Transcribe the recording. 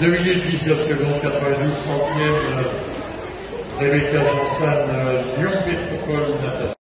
2 minutes 19 secondes, 92 centièmes. Euh, Rebecca Janssen, euh, Lyon Métropole Natation.